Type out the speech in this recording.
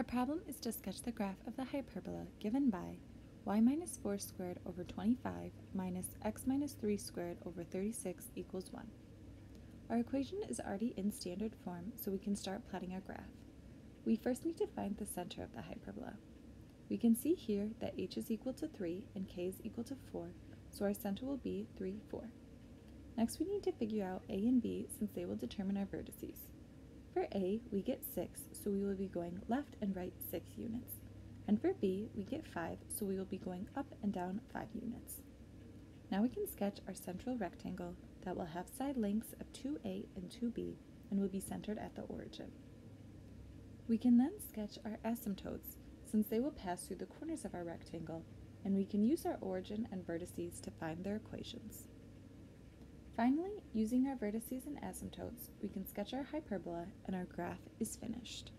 Our problem is to sketch the graph of the hyperbola given by y minus 4 squared over 25 minus x minus 3 squared over 36 equals 1. Our equation is already in standard form, so we can start plotting our graph. We first need to find the center of the hyperbola. We can see here that h is equal to 3 and k is equal to 4, so our center will be 3, 4. Next we need to figure out a and b since they will determine our vertices. For a, we get 6, so we will be going left and right 6 units. And for b, we get 5, so we will be going up and down 5 units. Now we can sketch our central rectangle that will have side lengths of 2a and 2b and will be centered at the origin. We can then sketch our asymptotes since they will pass through the corners of our rectangle and we can use our origin and vertices to find their equations. Finally, using our vertices and asymptotes, we can sketch our hyperbola and our graph is finished.